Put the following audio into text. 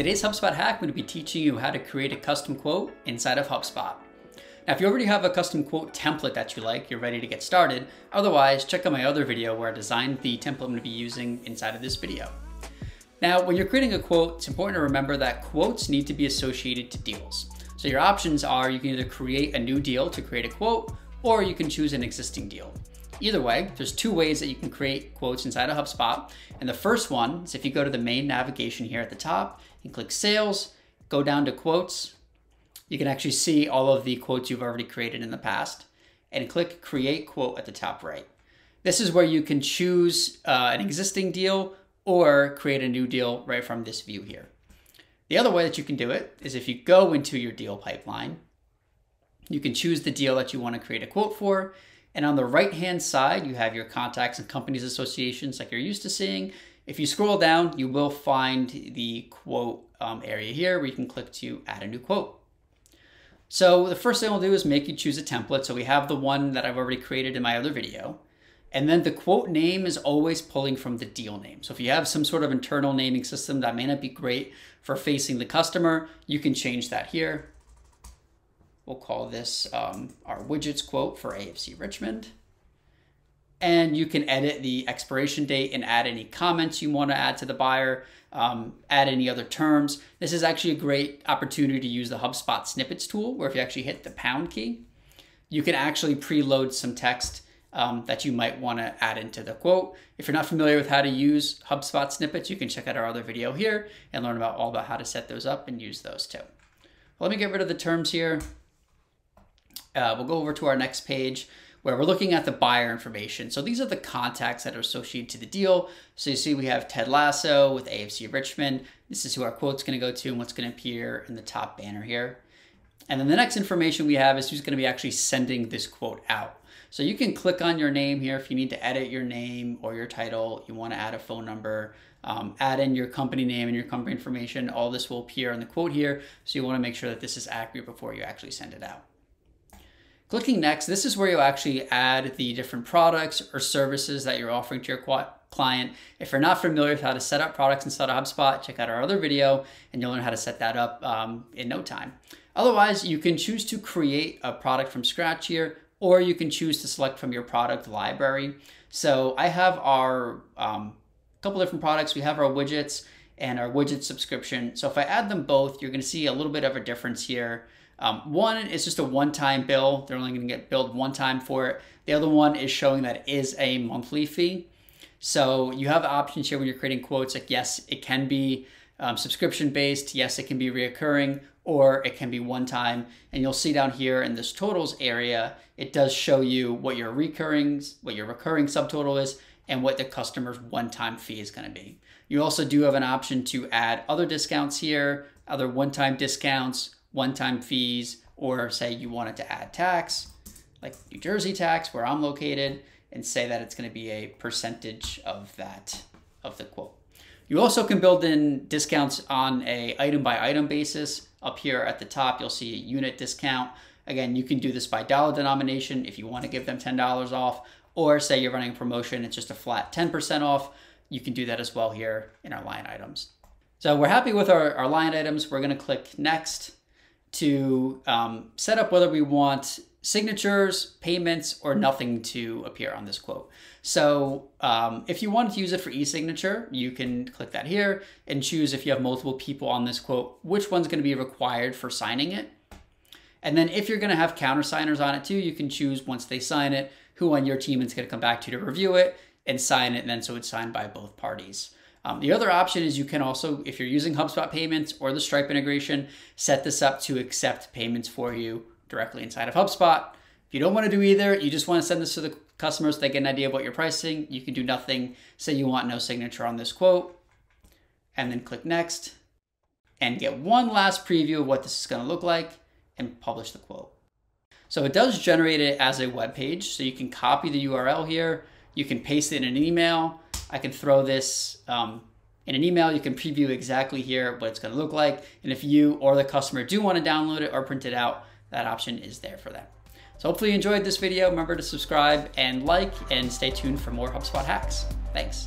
today's HubSpot hack, I'm going to be teaching you how to create a custom quote inside of HubSpot. Now, if you already have a custom quote template that you like, you're ready to get started. Otherwise, check out my other video where I designed the template I'm going to be using inside of this video. Now, when you're creating a quote, it's important to remember that quotes need to be associated to deals. So your options are you can either create a new deal to create a quote, or you can choose an existing deal. Either way, there's two ways that you can create quotes inside of HubSpot. And the first one is if you go to the main navigation here at the top and click sales, go down to quotes, you can actually see all of the quotes you've already created in the past and click create quote at the top right. This is where you can choose uh, an existing deal or create a new deal right from this view here. The other way that you can do it is if you go into your deal pipeline, you can choose the deal that you want to create a quote for and on the right hand side, you have your contacts and companies associations like you're used to seeing. If you scroll down, you will find the quote um, area here where you can click to add a new quote. So the first thing we'll do is make you choose a template. So we have the one that I've already created in my other video. And then the quote name is always pulling from the deal name. So if you have some sort of internal naming system that may not be great for facing the customer, you can change that here. We'll call this um, our widgets quote for AFC Richmond. And you can edit the expiration date and add any comments you want to add to the buyer, um, add any other terms. This is actually a great opportunity to use the HubSpot snippets tool, where if you actually hit the pound key, you can actually preload some text um, that you might want to add into the quote. If you're not familiar with how to use HubSpot snippets, you can check out our other video here and learn about all about how to set those up and use those too. Let me get rid of the terms here uh, we'll go over to our next page where we're looking at the buyer information. So these are the contacts that are associated to the deal. So you see we have Ted Lasso with AFC Richmond. This is who our quote's gonna go to and what's gonna appear in the top banner here. And then the next information we have is who's gonna be actually sending this quote out. So you can click on your name here if you need to edit your name or your title, you wanna add a phone number, um, add in your company name and your company information. All this will appear in the quote here. So you wanna make sure that this is accurate before you actually send it out. Clicking next, this is where you'll actually add the different products or services that you're offering to your client. If you're not familiar with how to set up products inside of HubSpot, check out our other video and you'll learn how to set that up um, in no time. Otherwise, you can choose to create a product from scratch here, or you can choose to select from your product library. So I have our um, couple different products. We have our widgets and our widget subscription. So if I add them both, you're gonna see a little bit of a difference here. Um, one is just a one-time bill. They're only going to get billed one time for it. The other one is showing that is a monthly fee. So you have options here when you're creating quotes like, yes, it can be um, subscription based. Yes, it can be reoccurring or it can be one time. And you'll see down here in this totals area, it does show you what your recurring, what your recurring subtotal is and what the customer's one-time fee is going to be. You also do have an option to add other discounts here, other one-time discounts, one-time fees, or say you wanted to add tax, like New Jersey tax, where I'm located, and say that it's going to be a percentage of that of the quote. You also can build in discounts on a item by item basis. Up here at the top, you'll see a unit discount. Again, you can do this by dollar denomination if you want to give them $10 off, or say you're running a promotion, it's just a flat 10% off. You can do that as well here in our line items. So we're happy with our, our line items. We're going to click next to um, set up whether we want signatures, payments, or nothing to appear on this quote. So um, if you want to use it for e-signature, you can click that here and choose if you have multiple people on this quote, which one's going to be required for signing it. And then if you're going to have countersigners on it too, you can choose once they sign it, who on your team is going to come back to you to review it and sign it, and then so it's signed by both parties. Um, the other option is you can also, if you're using HubSpot payments or the Stripe integration, set this up to accept payments for you directly inside of HubSpot. If you don't want to do either, you just want to send this to the customers so they get an idea of what you're pricing, you can do nothing. Say you want no signature on this quote, and then click next, and get one last preview of what this is going to look like, and publish the quote. So it does generate it as a web page, so you can copy the URL here, you can paste it in an email, I can throw this um, in an email. You can preview exactly here what it's going to look like. And if you or the customer do want to download it or print it out, that option is there for them. So hopefully you enjoyed this video. Remember to subscribe and like and stay tuned for more HubSpot hacks. Thanks.